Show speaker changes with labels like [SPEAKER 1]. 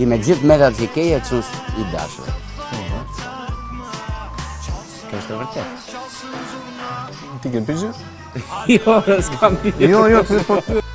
[SPEAKER 1] i me gjithë medat që i keje, që i dashëve. Kjo është të vërtet. Ti kënë pizhë? Jo,
[SPEAKER 2] s'kam pizhë. Jo, jo, të po- po-